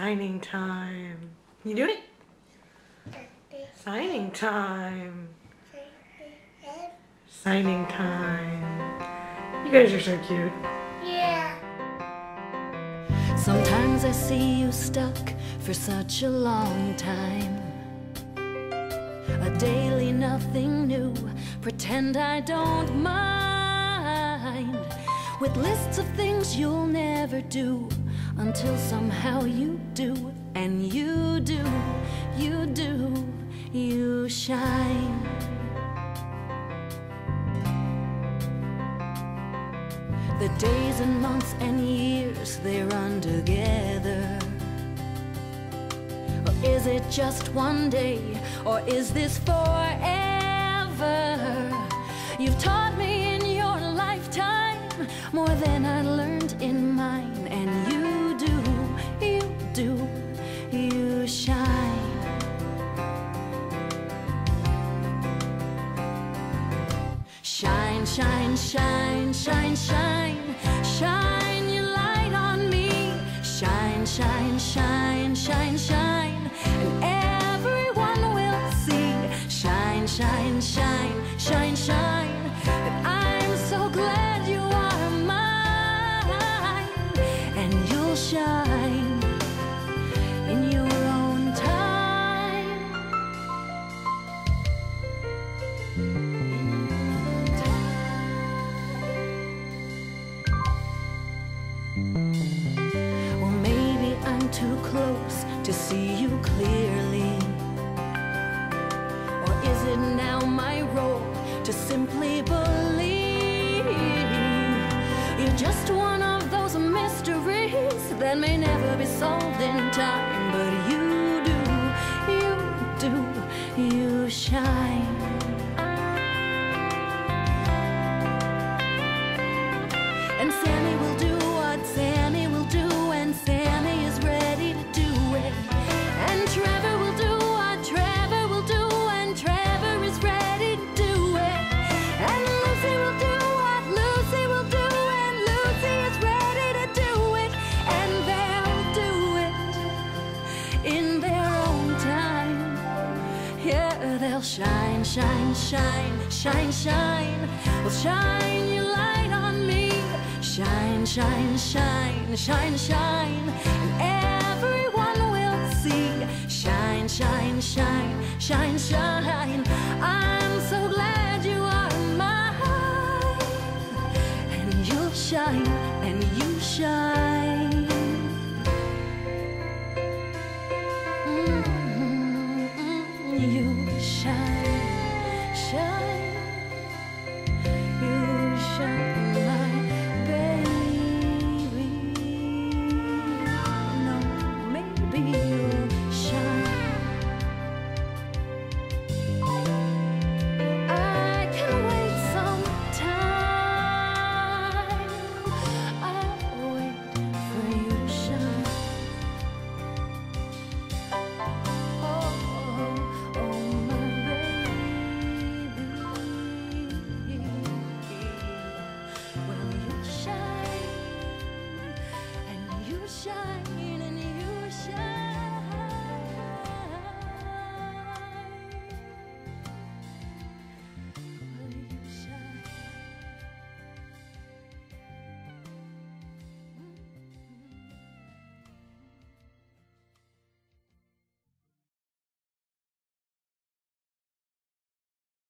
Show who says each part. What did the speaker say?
Speaker 1: Signing time. You do it? Signing time. Signing time. You guys are so cute.
Speaker 2: Yeah.
Speaker 3: Sometimes I see you stuck for such a long time. A daily nothing new, pretend I don't mind. With lists of things you'll never do until somehow you do, and you do, you do, you shine. The days and months and years they run together. Or is it just one day? Or is this forever? You've taught me Shine, shine, shine, shine, shine, shine your light on me. Shine, shine, shine, shine, shine, and everyone will see. Shine, shine, shine, shine, shine. Believe you're just one of those mysteries that may never be solved in time? But you do, you do, you shine. And Sammy will do They'll shine, shine, shine, shine, shine. Well, shine your light on me. Shine, shine, shine, shine, shine. And everyone will see. Shine, shine, shine, shine, shine. I'm so glad you are mine. And you'll shine, and you shine. Mm, You shine, shine. You 下雨，下。shine